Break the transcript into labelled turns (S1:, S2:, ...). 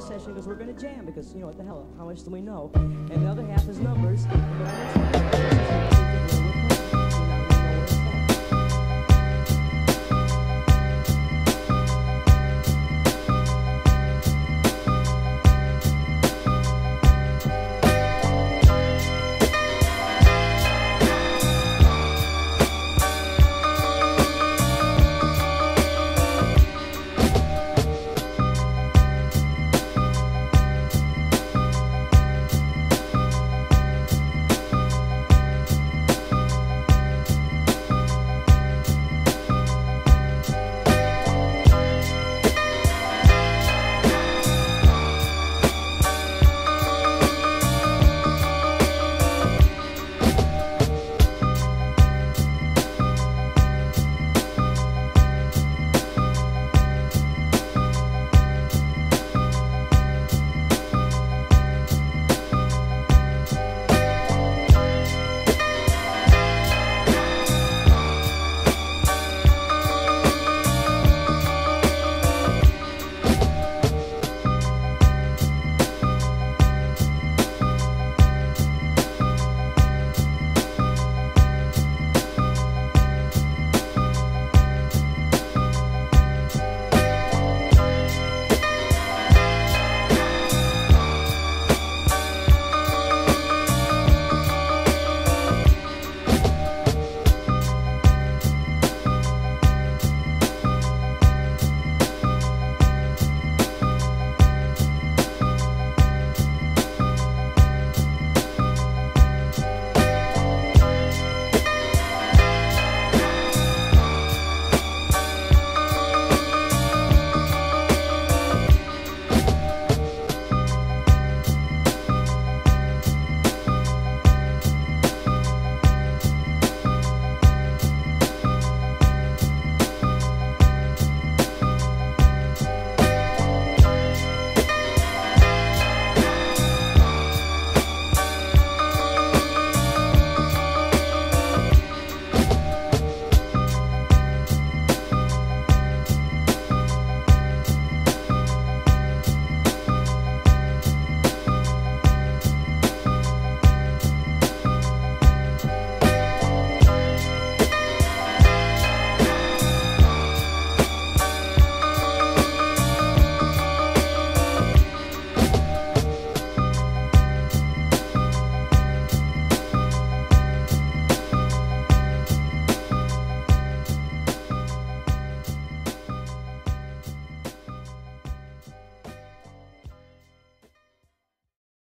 S1: session because we're going to jam because, you know, what the hell, how much do we know? And the other half is numbers.